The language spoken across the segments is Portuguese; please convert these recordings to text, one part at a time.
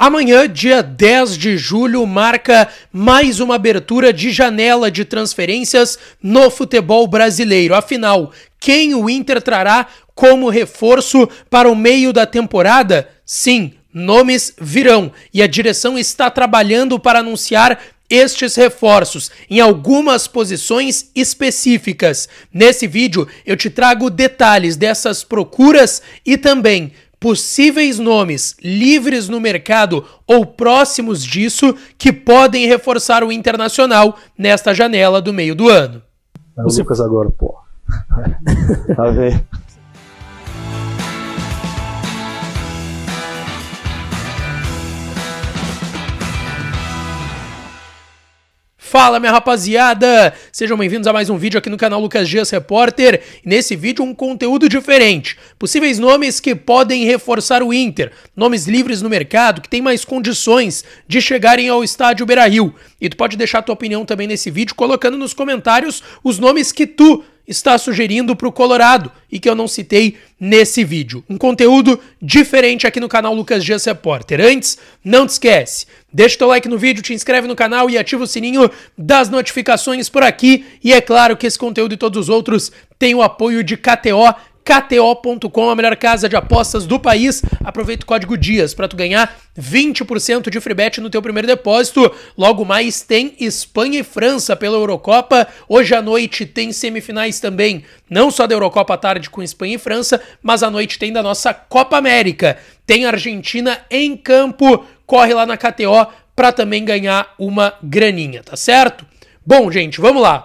Amanhã, dia 10 de julho, marca mais uma abertura de janela de transferências no futebol brasileiro. Afinal, quem o Inter trará como reforço para o meio da temporada? Sim, nomes virão e a direção está trabalhando para anunciar estes reforços em algumas posições específicas. Nesse vídeo eu te trago detalhes dessas procuras e também possíveis nomes livres no mercado ou próximos disso que podem reforçar o Internacional nesta janela do meio do ano. É o Lucas agora, pô. tá vendo? Fala minha rapaziada, sejam bem-vindos a mais um vídeo aqui no canal Lucas Dias Repórter. Nesse vídeo um conteúdo diferente, possíveis nomes que podem reforçar o Inter, nomes livres no mercado que têm mais condições de chegarem ao estádio Beira-Rio. E tu pode deixar tua opinião também nesse vídeo colocando nos comentários os nomes que tu está sugerindo para o Colorado e que eu não citei nesse vídeo. Um conteúdo diferente aqui no canal Lucas Dias Repórter. Antes, não te esquece, deixa o teu like no vídeo, te inscreve no canal e ativa o sininho das notificações por aqui. E é claro que esse conteúdo e todos os outros têm o apoio de KTO KTO.com, a melhor casa de apostas do país. Aproveita o código DIAS para tu ganhar 20% de free bet no teu primeiro depósito. Logo mais tem Espanha e França pela Eurocopa. Hoje à noite tem semifinais também, não só da Eurocopa à tarde com Espanha e França, mas à noite tem da nossa Copa América. Tem Argentina em campo. Corre lá na KTO para também ganhar uma graninha, tá certo? Bom, gente, vamos lá.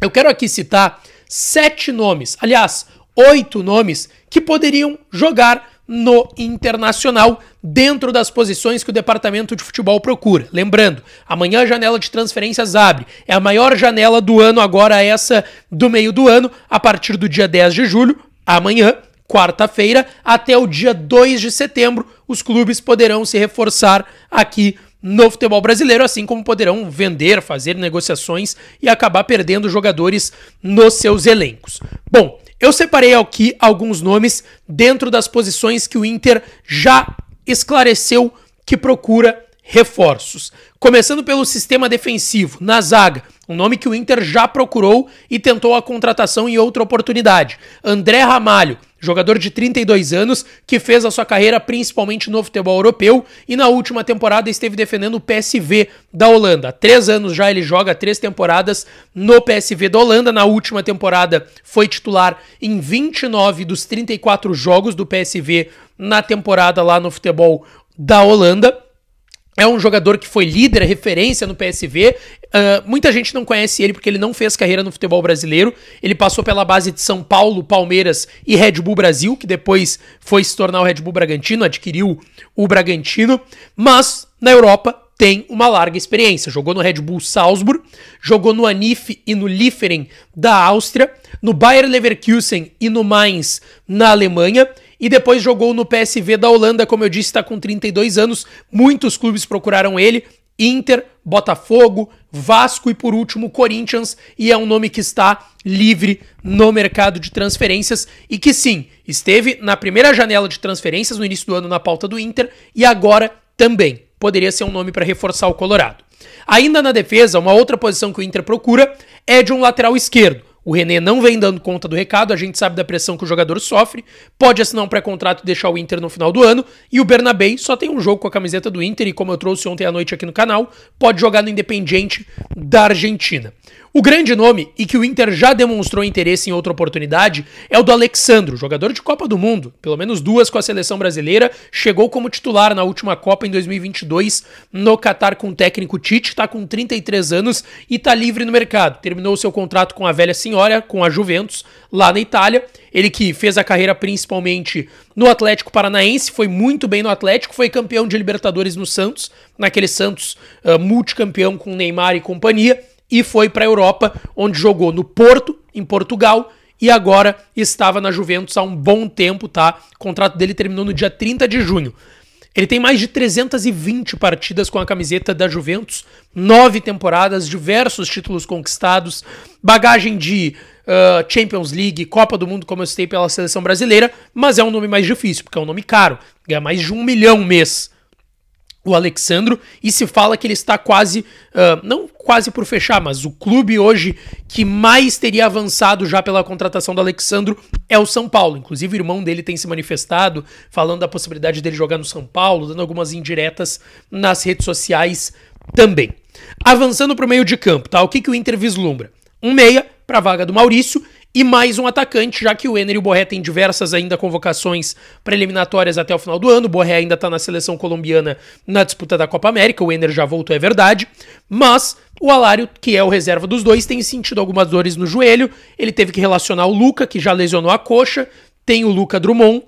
Eu quero aqui citar sete nomes. Aliás, oito nomes que poderiam jogar no Internacional dentro das posições que o departamento de futebol procura. Lembrando, amanhã a janela de transferências abre. É a maior janela do ano, agora essa do meio do ano, a partir do dia 10 de julho, amanhã, quarta-feira, até o dia 2 de setembro, os clubes poderão se reforçar aqui no futebol brasileiro, assim como poderão vender, fazer negociações e acabar perdendo jogadores nos seus elencos. Bom, eu separei aqui alguns nomes dentro das posições que o Inter já esclareceu que procura reforços. Começando pelo sistema defensivo, na zaga, um nome que o Inter já procurou e tentou a contratação em outra oportunidade. André Ramalho, jogador de 32 anos que fez a sua carreira principalmente no futebol europeu e na última temporada esteve defendendo o PSV da Holanda. Há três anos já ele joga três temporadas no PSV da Holanda. Na última temporada foi titular em 29 dos 34 jogos do PSV na temporada lá no futebol da Holanda. É um jogador que foi líder, referência no PSV. Uh, ah, muita gente não conhece ele porque ele não fez carreira no futebol brasileiro. Ele passou pela base de São Paulo, Palmeiras e Red Bull Brasil, que depois foi se tornar o Red Bull Bragantino, adquiriu o Bragantino. Mas na Europa tem uma larga experiência. Jogou no Red Bull Salzburg, jogou no Anif e no Liefering da Áustria, no Bayer Leverkusen e no Mainz na Alemanha e depois jogou no PSV da Holanda, como eu disse, está com 32 anos. Muitos clubes procuraram ele, Inter, Botafogo, Vasco e por último Corinthians, e é um nome que está livre no mercado de transferências e que sim, esteve na primeira janela de transferências no início do ano na pauta do Inter e agora também poderia ser um nome para reforçar o Colorado. Ainda na defesa, uma outra posição que o Inter procura é de um lateral esquerdo. O René não vem dando conta do recado, a gente sabe da pressão que o jogador sofre, pode assinar um pré-contrato e deixar o Inter no final do ano, e o Bernabei só tem um jogo com a camiseta do Inter, e como eu trouxe ontem à noite aqui no canal, pode jogar no Independiente da Argentina. O grande nome, e que o Inter já demonstrou interesse em outra oportunidade, é o do Alexandro, jogador de Copa do Mundo, pelo menos duas com a seleção brasileira, chegou como titular na última Copa em 2022 no Qatar com o técnico Tite, está com 33 anos e está livre no mercado. Terminou seu contrato com a velha senhora, com a Juventus, lá na Itália. Ele que fez a carreira principalmente no Atlético Paranaense, foi muito bem no Atlético, foi campeão de Libertadores no Santos, naquele Santos uh, multicampeão com Neymar e companhia e foi para a Europa, onde jogou no Porto, em Portugal, e agora estava na Juventus há um bom tempo, tá? O contrato dele terminou no dia 30 de junho. Ele tem mais de 320 partidas com a camiseta da Juventus, nove temporadas, diversos títulos conquistados, bagagem de uh, Champions League, Copa do Mundo, como eu citei pela seleção brasileira, mas é um nome mais difícil, porque é um nome caro, ganha mais de um milhão mês. O Alexandro e se fala que ele está quase, uh, não quase por fechar, mas o clube hoje que mais teria avançado já pela contratação do Alexandro é o São Paulo. Inclusive o irmão dele tem se manifestado falando da possibilidade dele jogar no São Paulo, dando algumas indiretas nas redes sociais também. Avançando para o meio de campo, tá? O que, que o Inter vislumbra? Um meia para a vaga do Maurício e mais um atacante, já que o Ener e o Borré têm diversas ainda convocações preliminatórias até o final do ano. O Borré ainda está na seleção colombiana na disputa da Copa América. O Ener já voltou, é verdade. Mas o Alário, que é o reserva dos dois, tem sentido algumas dores no joelho. Ele teve que relacionar o Luca, que já lesionou a coxa. Tem o Luca Drummond,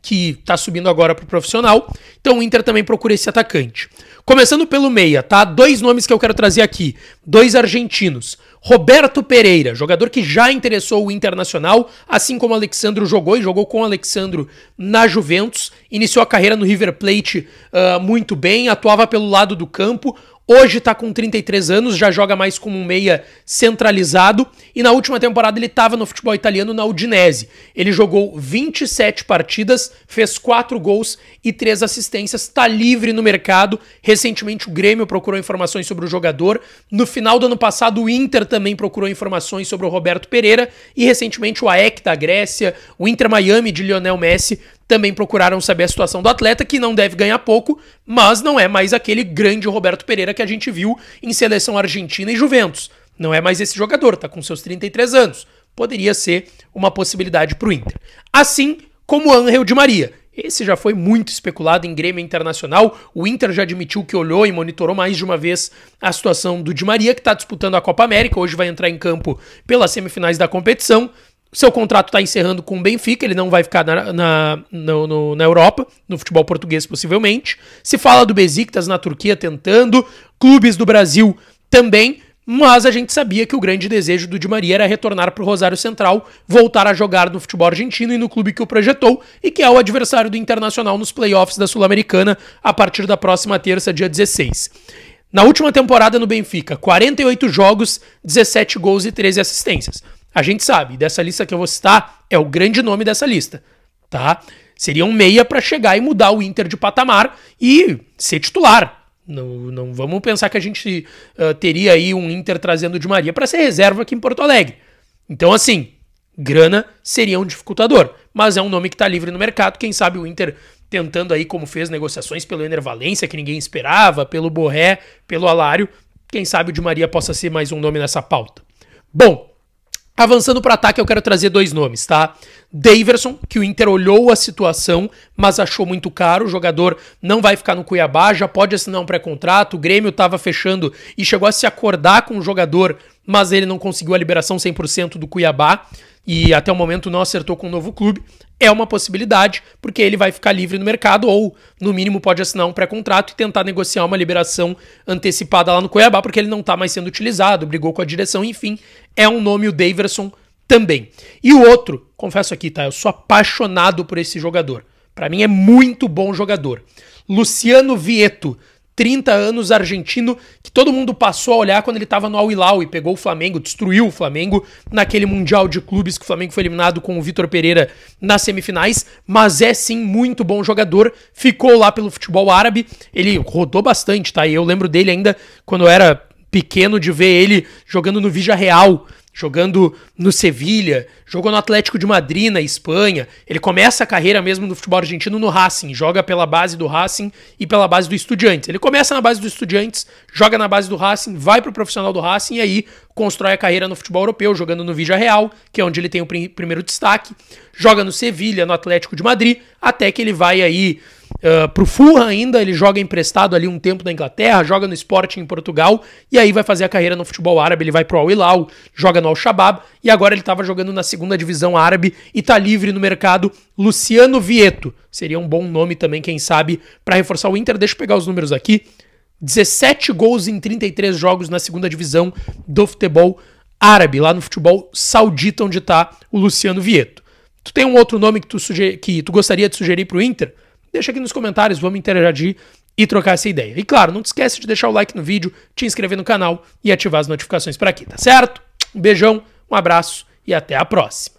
que tá subindo agora pro profissional. Então o Inter também procura esse atacante. Começando pelo meia, tá? Dois nomes que eu quero trazer aqui. Dois argentinos. Roberto Pereira, jogador que já interessou o Internacional, assim como Alexandro jogou e jogou com Alexandro na Juventus. Iniciou a carreira no River Plate uh, muito bem, atuava pelo lado do campo. Hoje tá com 33 anos, já joga mais como um meia centralizado e na última temporada ele estava no futebol italiano na Udinese. Ele jogou 27 partidas, fez 4 gols e 3 assistências, está livre no mercado. Recentemente o Grêmio procurou informações sobre o jogador. No final do ano passado o Inter também procurou informações sobre o Roberto Pereira e recentemente o AEK da Grécia, o Inter Miami de Lionel Messi também procuraram saber a situação do atleta, que não deve ganhar pouco, mas não é mais aquele grande Roberto Pereira que a gente viu em seleção argentina e Juventus. Não é mais esse jogador, tá com seus 33 anos. Poderia ser uma possibilidade para o Inter. Assim como Angel de Maria. Esse já foi muito especulado em Grêmio Internacional. O Inter já admitiu que olhou e monitorou mais de uma vez a situação do Di Maria, que está disputando a Copa América. Hoje vai entrar em campo pelas semifinais da competição. Seu contrato está encerrando com o Benfica, ele não vai ficar na, na, no, no, na Europa, no futebol português possivelmente. Se fala do Besiktas na Turquia tentando, clubes do Brasil também, mas a gente sabia que o grande desejo do Di Maria era retornar para o Rosário Central, voltar a jogar no futebol argentino e no clube que o projetou, e que é o adversário do Internacional nos playoffs da Sul-Americana a partir da próxima terça, dia 16. Na última temporada no Benfica, 48 jogos, 17 gols e 13 assistências. A gente sabe, dessa lista que eu vou citar, é o grande nome dessa lista, tá? Seria um meia para chegar e mudar o Inter de patamar e ser titular. Não, não vamos pensar que a gente uh, teria aí um Inter trazendo de Maria para ser reserva aqui em Porto Alegre. Então, assim, grana seria um dificultador, mas é um nome que está livre no mercado. Quem sabe o Inter tentando aí, como fez negociações pelo Ener Valência, que ninguém esperava, pelo Borré, pelo Alário, quem sabe o de Maria possa ser mais um nome nessa pauta. Bom, Avançando para ataque, eu quero trazer dois nomes, tá? Daverson, que o Inter olhou a situação, mas achou muito caro. O jogador não vai ficar no Cuiabá, já pode assinar um pré-contrato. O Grêmio estava fechando e chegou a se acordar com o jogador, mas ele não conseguiu a liberação 100% do Cuiabá e até o momento não acertou com o novo clube é uma possibilidade, porque ele vai ficar livre no mercado ou, no mínimo, pode assinar um pré-contrato e tentar negociar uma liberação antecipada lá no Cuiabá, porque ele não está mais sendo utilizado, brigou com a direção, enfim, é um nome o Daverson também. E o outro, confesso aqui, tá? Eu sou apaixonado por esse jogador. Para mim é muito bom jogador. Luciano Vieto, 30 anos, argentino, que todo mundo passou a olhar quando ele estava no Al-Hilal e pegou o Flamengo, destruiu o Flamengo naquele Mundial de Clubes que o Flamengo foi eliminado com o Vitor Pereira nas semifinais, mas é sim muito bom jogador, ficou lá pelo futebol árabe, ele rodou bastante, tá? E eu lembro dele ainda quando eu era pequeno de ver ele jogando no Vigia Real, jogando no Sevilha, jogou no Atlético de Madrid, na Espanha. Ele começa a carreira mesmo no futebol argentino no Racing, joga pela base do Racing e pela base do Estudiantes. Ele começa na base do Estudiantes, joga na base do Racing, vai pro profissional do Racing e aí constrói a carreira no futebol europeu, jogando no Vigia Real, que é onde ele tem o prim primeiro destaque. Joga no Sevilha, no Atlético de Madrid, até que ele vai aí Uh, pro Fulham ainda, ele joga emprestado ali um tempo na Inglaterra, joga no Sporting em Portugal, e aí vai fazer a carreira no futebol árabe, ele vai pro Al Hilal, joga no Al-Shabaab, e agora ele estava jogando na segunda divisão árabe e tá livre no mercado. Luciano Vieto, seria um bom nome também, quem sabe, para reforçar o Inter. Deixa eu pegar os números aqui. 17 gols em 33 jogos na segunda divisão do futebol árabe, lá no futebol saudita, onde tá o Luciano Vieto. Tu tem um outro nome que tu, que tu gostaria de sugerir pro Inter? Deixa aqui nos comentários, vamos interagir e trocar essa ideia. E claro, não te esquece de deixar o like no vídeo, te inscrever no canal e ativar as notificações por aqui, tá certo? Um beijão, um abraço e até a próxima.